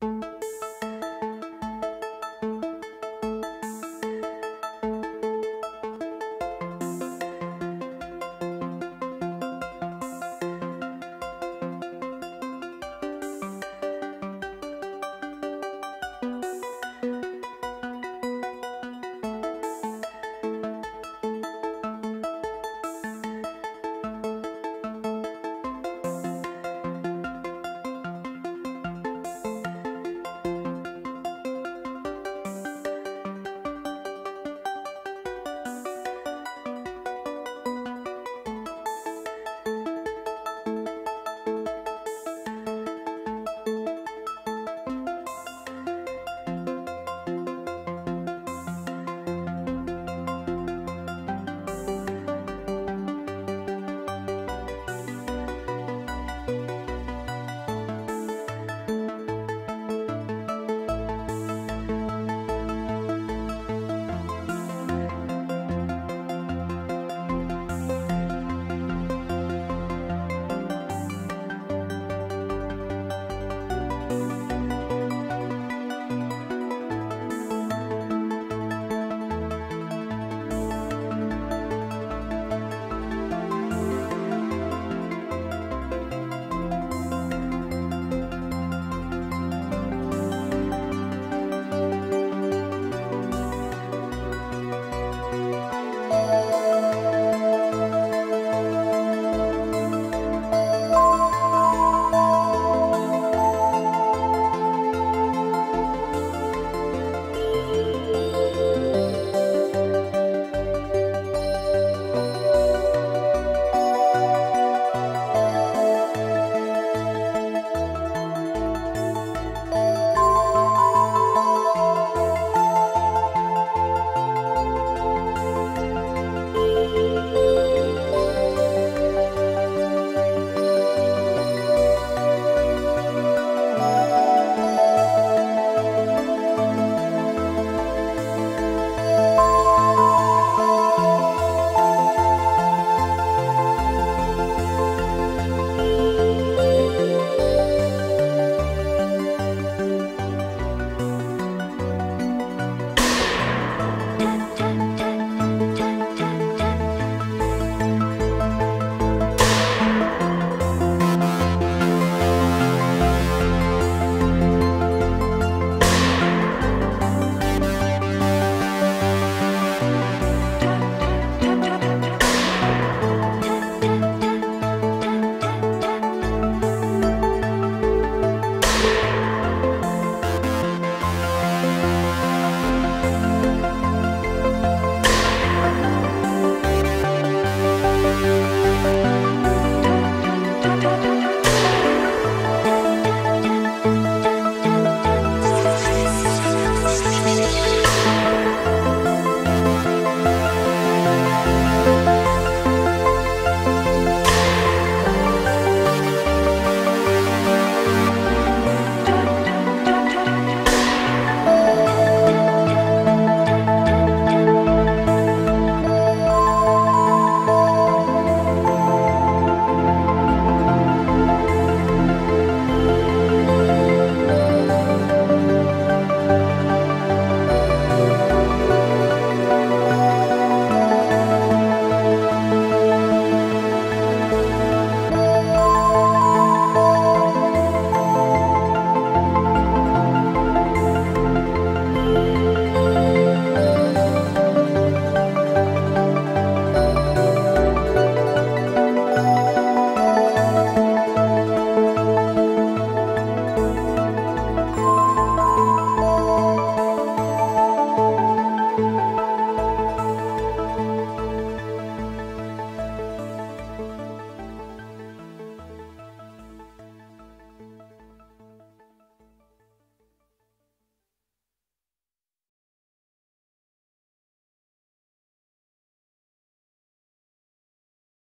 you